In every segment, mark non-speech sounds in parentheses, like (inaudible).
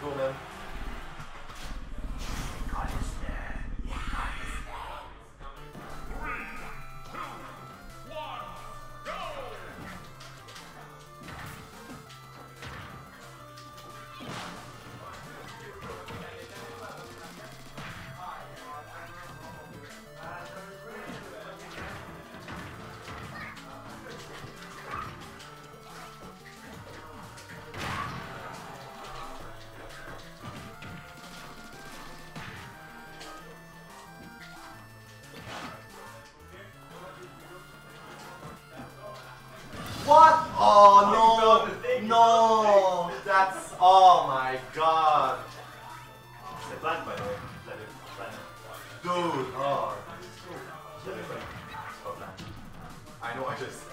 go, man. What? Oh no! No! That's oh my god! C'est plan, by the way. Plan. Dude! Oh. Vous avez plan. C'est pas plan. I know, I just.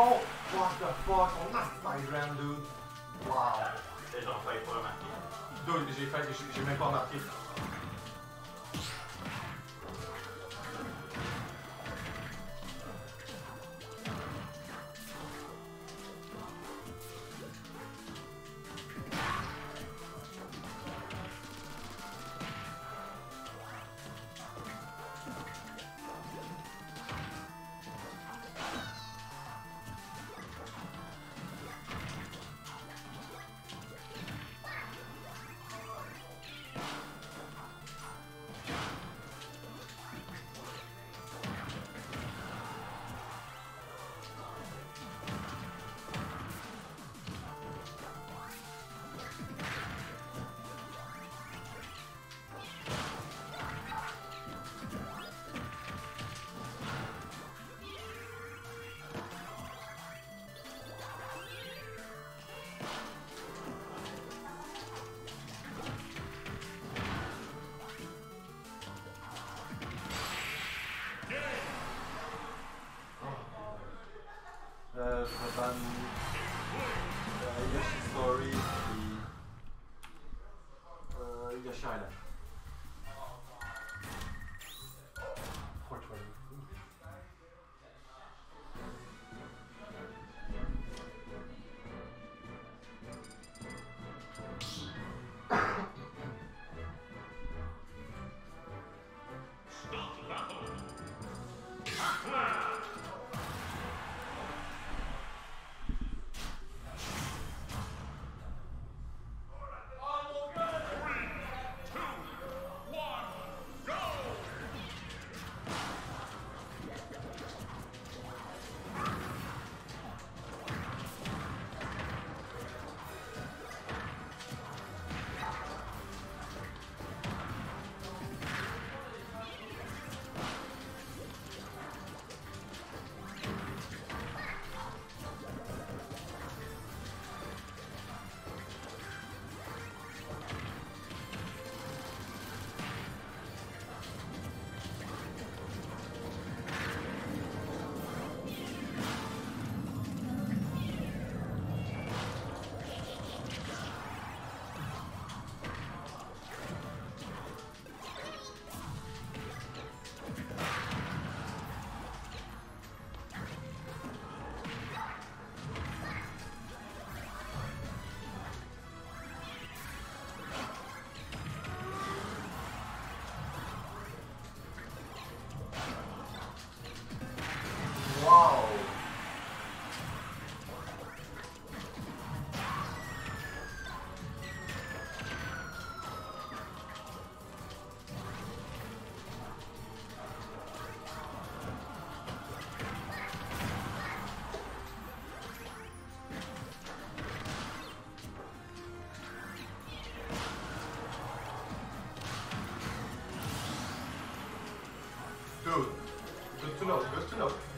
Oh, what the fuck? On a round, dude. Wow. Les gens fallait pas remarquer. Dude, j'ai fait, j'ai même pas remarqué. Good to know. Good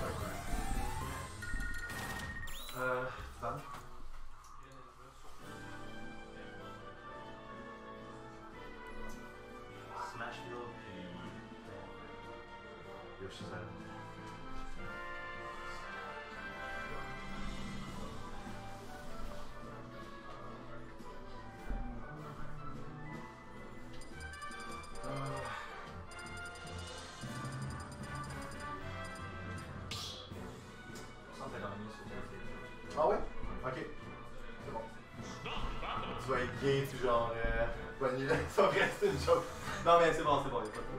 gay, tu genre. Euh, bonne nuit, (laughs) ça reste une joke. Non, mais c'est bon, c'est bon, y'a pas de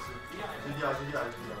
是第二，是第二，是第二，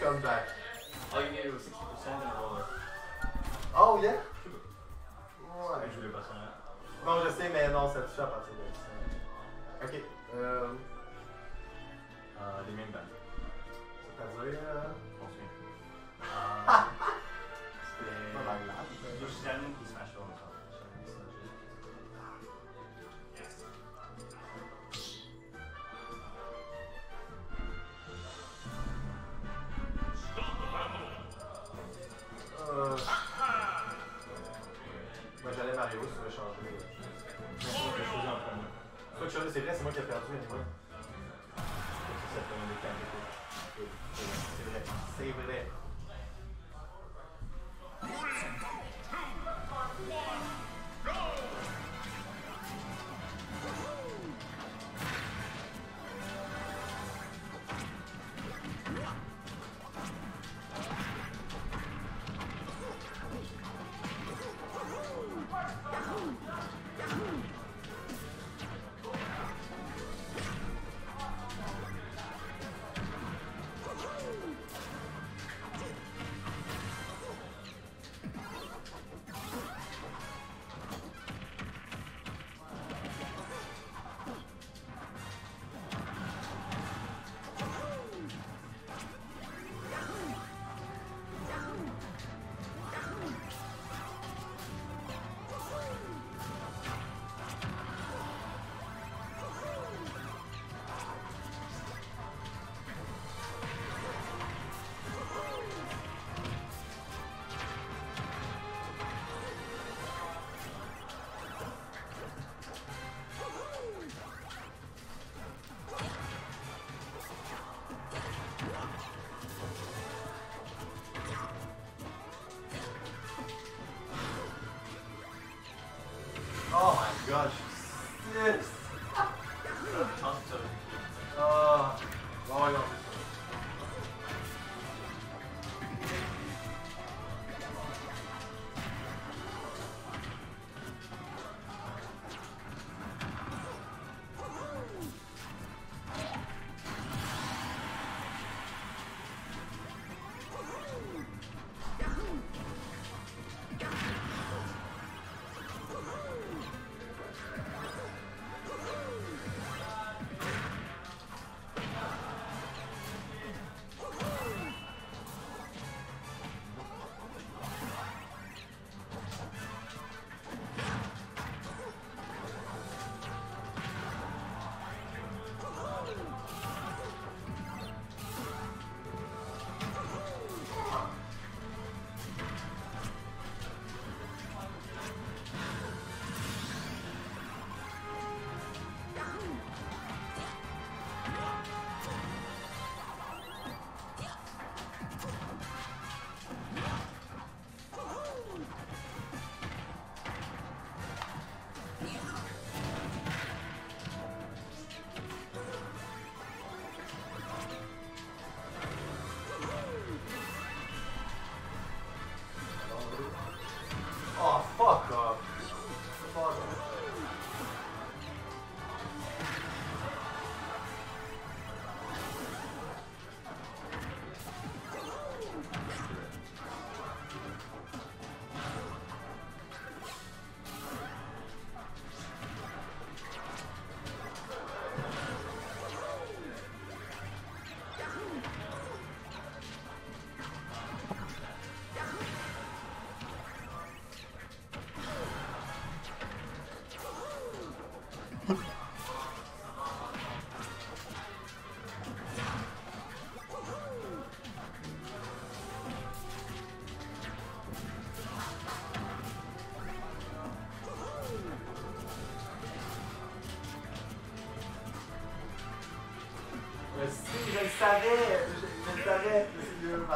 comes back. Oh my gosh, This Tongue to. Oh, oh, I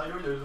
Hayır öyle